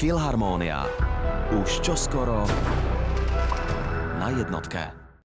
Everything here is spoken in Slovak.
Filharmónia. Už čoskoro na jednotke.